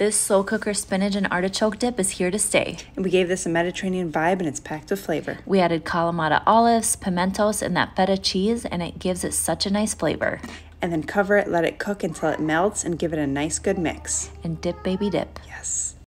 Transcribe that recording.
This slow cooker spinach and artichoke dip is here to stay. And we gave this a Mediterranean vibe and it's packed with flavor. We added Kalamata olives, pimentos, and that feta cheese, and it gives it such a nice flavor. And then cover it, let it cook until it melts, and give it a nice good mix. And dip, baby, dip. Yes.